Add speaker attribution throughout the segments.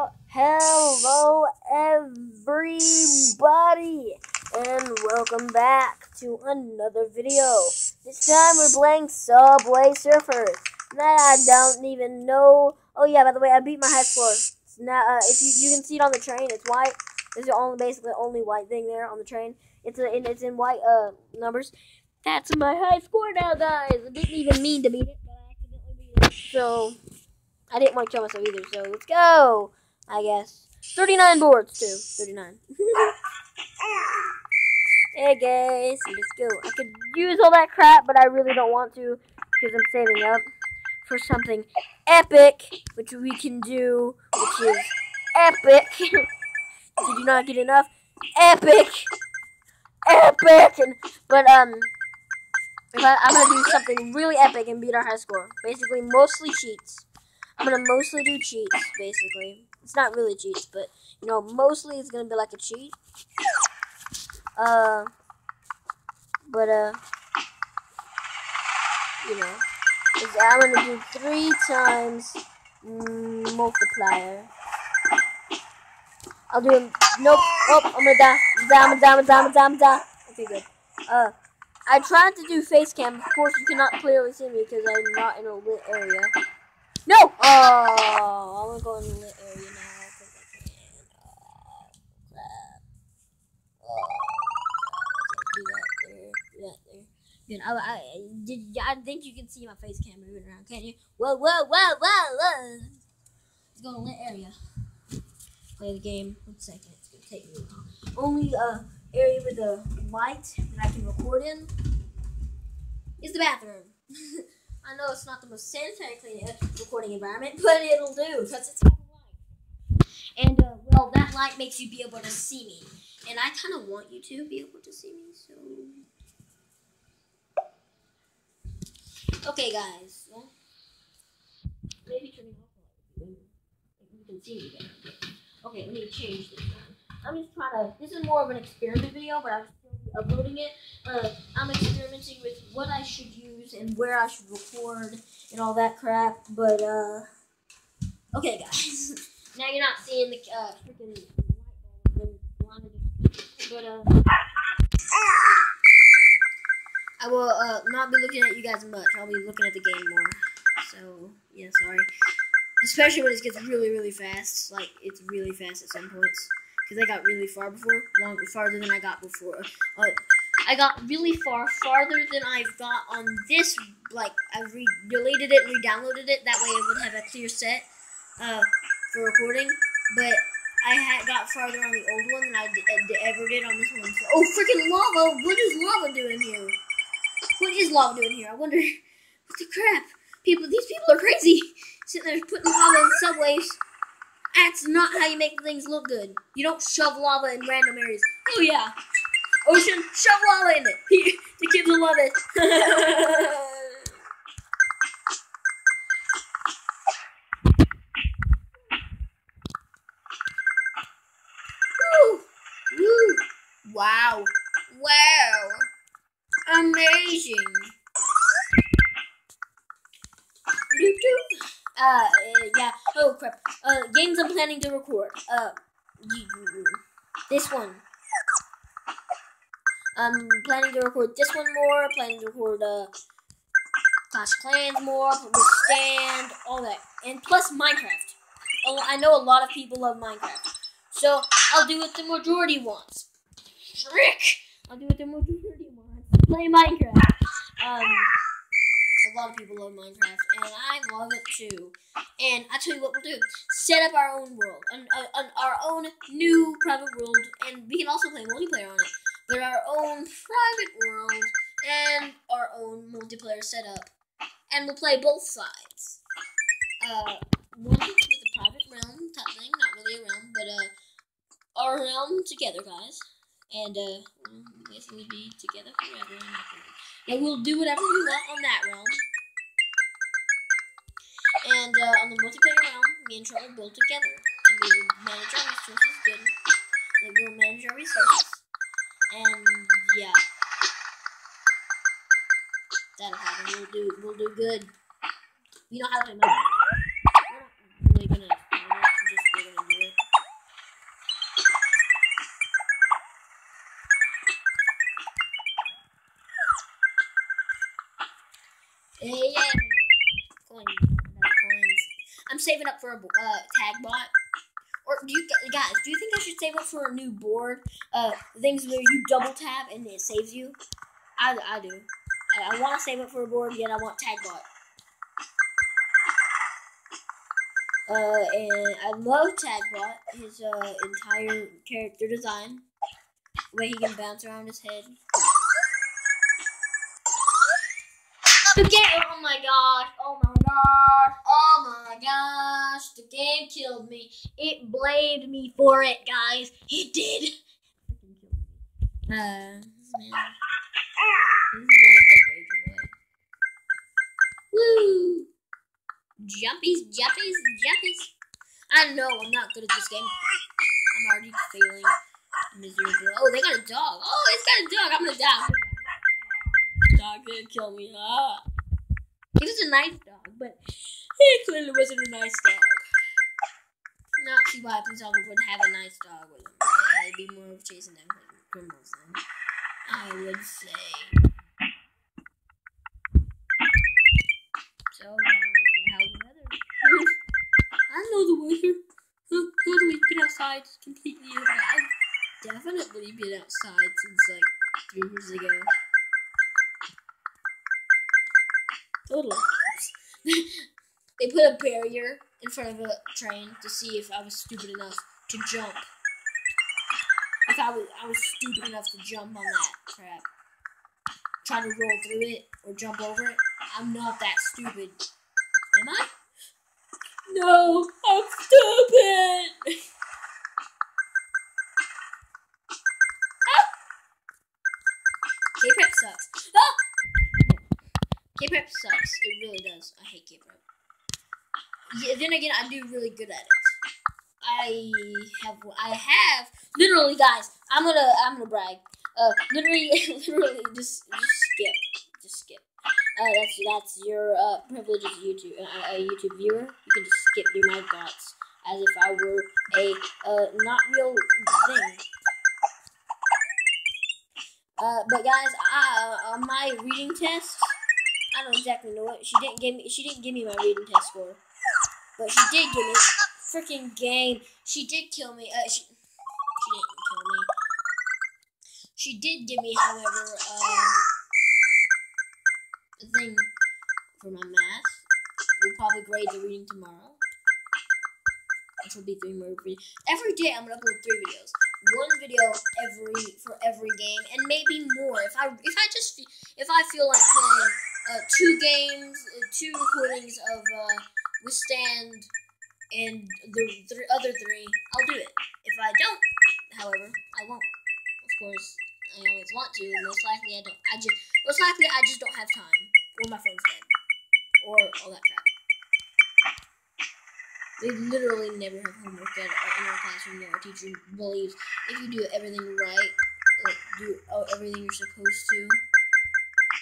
Speaker 1: Uh, hello, everybody, and welcome back to another video. This time we're playing Subway Surfers. That I don't even know. Oh yeah, by the way, I beat my high score. Now, uh, if you, you can see it on the train, it's white. There's the only basically only white thing there on the train. It's a, it's in white uh numbers. That's my high score now, guys. I didn't even mean to beat it, but I accidentally beat it. So I didn't want to kill myself either. So let's go. I guess 39 boards too. 39. hey guys, let's go. I could use all that crap, but I really don't want to because I'm saving up for something epic, which we can do, which is epic. Did you not get enough? Epic, epic. And, but um, if I, I'm gonna do something really epic and beat our high score. Basically, mostly cheats. I'm gonna mostly do cheats, basically. It's not really cheats, but you know, mostly it's gonna be like a cheat. Uh, but uh, you know, I'm gonna do three times multiplier. I'll do him. Nope. Oh, I'm gonna die. I'm die. I'm die. I'm die. I'm die. Okay, good. Uh, I tried to do face cam. Of course, you cannot clearly see me because I'm not in a lit area. No! Oh, I want to go in the lit area now. I, I, did, I think you can see my face cam moving around, can't you? Whoa, whoa, whoa, whoa, whoa. Let's go to lit area. Play the game. One second. It's going to take me a. Only uh, area with the light that I can record in is the bathroom. I know it's not the most sanitary recording environment, but it'll do because it's got a light. And uh, well, that light makes you be able to see me, and I kind of want you to be able to see me. So, okay, guys. Maybe turning off. You can see me. Okay, let me change this. I'm just trying to. This is more of an experiment video, but I'm uploading it. Uh, I'm experimenting with what I should use and where I should record and all that crap. But uh, okay, guys. now you're not seeing the uh, freaking but uh, I will uh, not be looking at you guys much. I'll be looking at the game more. So yeah, sorry. Especially when it gets really, really fast. Like it's really fast at some points because I got really far before, long farther than I got before. Uh, I got really far, farther than I've got on this. Like I re deleted it, re-downloaded it. That way, it would have a clear set uh, for recording. But I had got farther on the old one than I uh, ever did on this one. So, oh, freaking lava! What is lava doing here? What is lava doing here? I wonder. What the crap? People, these people are crazy. Sitting there putting lava in subways. That's not how you make things look good. You don't shove lava in random areas. Oh yeah. Ocean, shove lava in it. the kids will love it. Woo. Woo. Wow. Wow. Amazing. Doop. Uh, yeah. Oh crap. Uh, games I'm planning to record. Uh, this one. I'm planning to record this one more. Planning to record uh, Clash Clans more. Stand, all that, and plus Minecraft. Oh, I know a lot of people love Minecraft, so I'll do what the majority wants. Frick! I'll do what the majority wants. Play Minecraft. Um a lot of people love Minecraft, and I love it too. And I tell you what we'll do: set up our own world, and uh, our own new private world, and we can also play multiplayer on it. But our own private world and our own multiplayer setup, and we'll play both sides. Uh, one with a private realm type thing, not really a realm, but uh, our realm together, guys. And uh, we'll basically be together forever. And we'll do whatever we want on that realm. And uh, on the multiplayer realm, me and Trevor build together. And we will manage our resources good. And we'll manage our resources. And yeah. That'll happen. We'll do we'll do good. We know how to play saving up for a uh, tag bot. Or do you guys? Do you think I should save up for a new board? Uh, things where you double tap and it saves you. I, I do. I, I want to save up for a board, yet I want tag bot. Uh, and I love Tagbot, his uh, entire character design, the way he can bounce around his head. Gosh, oh my gosh, game killed me. It blamed me for it, guys. It did. Uh, man. This is gonna away. Woo! Jumpies, jumpies, jumpies. I know I'm not good at this game. I'm already failing miserably. Oh, they got a dog. Oh, it's got a dog. I'm gonna die. Dog didn't kill me. Ah. He was a nice dog, but he clearly wasn't a nice dog. Not see why himself would have a nice dog with him. I'd be more of chasing them criminals then. I would say. So, uh, how's the weather? I know the weather. Totally been outside completely. I've definitely been outside since like three years ago. Totally. they put a barrier in front of a train to see if I was stupid enough to jump. I was, I was stupid enough to jump on that crap. Try to roll through it or jump over it. I'm not that stupid. Am I? No, I'm stupid. Yeah, then again, I do really good at it. I have, I have, literally, guys. I'm gonna, I'm gonna brag. Uh, literally, literally, just, just skip, just skip. Uh, that's that's your uh, privilege as YouTube uh, a YouTube viewer. You can just skip through my thoughts as if I were a uh, not real thing. Uh, but guys, I, uh, on my reading test, I don't exactly know what she didn't give me. She didn't give me my reading test score, but she did give me freaking game. She did kill me. Uh, she, she didn't kill me. She did give me, however, um, a thing for my math. We'll probably grade the reading tomorrow. Which will be three more videos. Every day I'm gonna upload three videos. One video every for every game, and maybe more if I if I just if I feel like playing uh, two games, uh, two recordings of uh, Withstand and the th- other three, I'll do it. If I don't, however, I won't. Of course, I always want to. Most likely, I don't. I just most likely I just don't have time, or my phone's dead, or all that crap. They literally never have homework at, in our classroom. Our teacher believes if you do everything right, like do oh, everything you're supposed to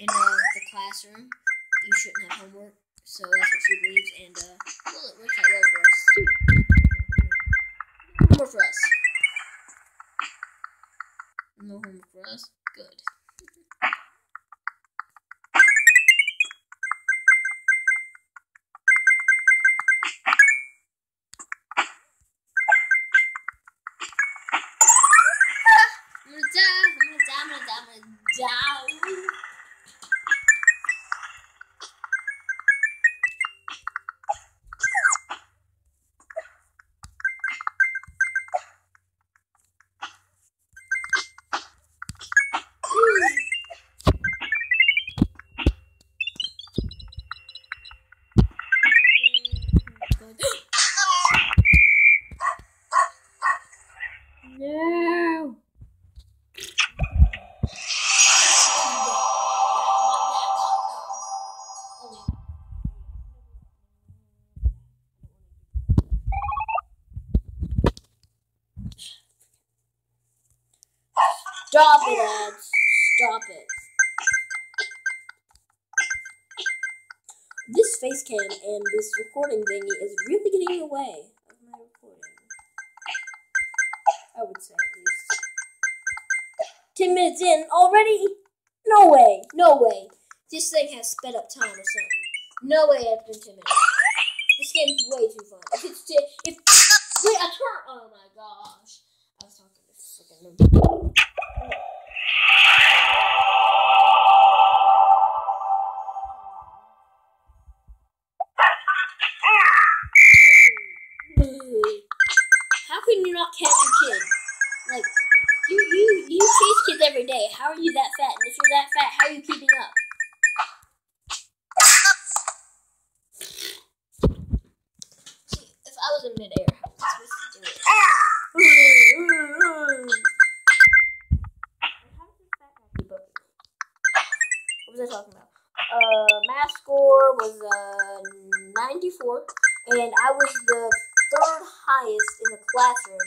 Speaker 1: in uh, the classroom, you shouldn't have homework. So that's what she believes, and uh, well, it works out well for us. Homework for us. No homework for us. Face cam and this recording thingy is really getting in the way of my recording. I would say at least. Ten minutes in already? No way. No way. This thing has sped up time or something. No way it's been ten minutes. This game's way too fun. If it's t- if wait I turn. Oh my gosh! I was talking to freaking. Can you not catch a kid? Like you, you, you chase kids every day. How are you that fat? And if you're that fat, how are you keeping up? See, if I was in midair, how was supposed to do it? What was I talking about? Uh, math score was uh 94, and I was the third highest in the classroom.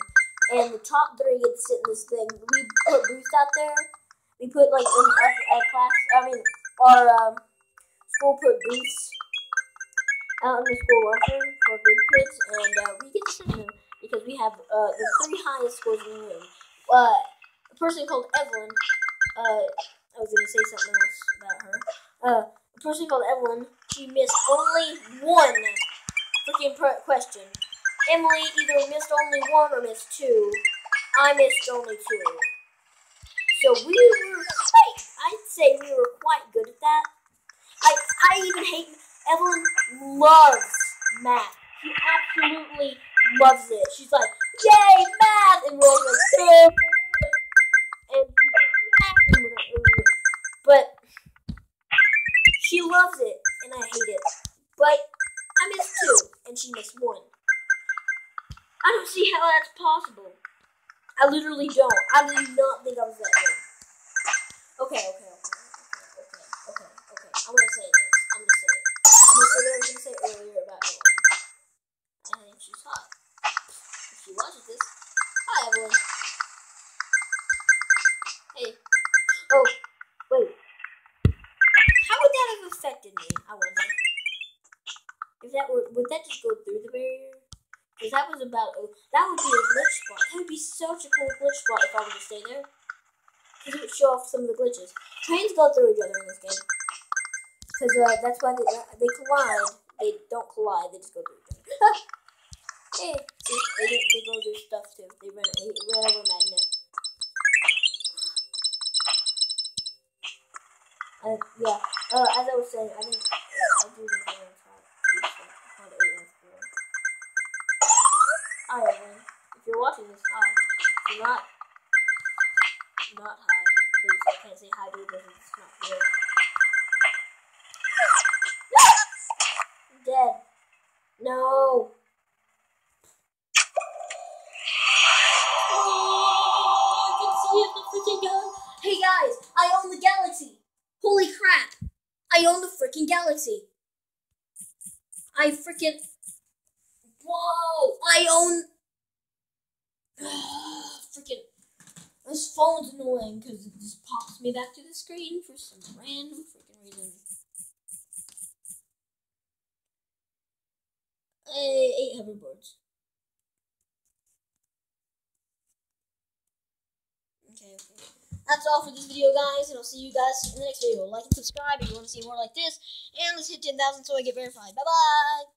Speaker 1: And the top three get to sit in this thing. We put booths out there. We put like in our, our class. I mean, our um, school put booths out in the school lunchroom for good kids, and uh, we get to sit in them because we have uh, the three highest scores in the room. Uh, a person called Evelyn. Uh, I was gonna say something else about her. Uh, a person called Evelyn. She missed only one freaking question. Emily either missed only one or missed two. I missed only two. So we were quite, I'd say we were quite good at that. I, I even hate, Evelyn loves math. She absolutely loves it. She's like, yay, math! I literally don't. I did not think I was that good. Okay, okay, okay, okay, okay, okay, okay. I'm gonna say this. I'm gonna say it. I'm gonna say what I was gonna say earlier about Evelyn. I think she's hot. If she watches this, hi Evelyn. Hey. Oh, wait. How would that have affected me? I wonder. If that were, would that just go through the barrier? Because that was about, that would be a glitch spot. That would be such a cool glitch spot if I were to stay there. Because it would show off some of the glitches. Trains go through each other in this game. Because uh, that's why they, they collide. They don't collide, they just go through each other. hey, they, they, they go through stuff too. They run, they run over magnet. Uh, yeah, uh, as I was saying, I think, uh, I do think I'm going to try how to eight four. Hi, Evelyn. If you're watching this, hi. If you're not, not hi. Please, I can't say hi to you because it's not real. I'm dead. No. Oh. Hey guys, I own the galaxy. Holy crap. I own the freaking galaxy. I freaking. Whoa! I own. freaking. This phone's annoying because it just pops me back to the screen for some random freaking reason. Hey, eight hoverboards. Okay, okay. That's all for this video, guys, and I'll see you guys in the next video. Like and subscribe if you want to see more like this, and let's hit 10,000 so I get verified. Bye-bye!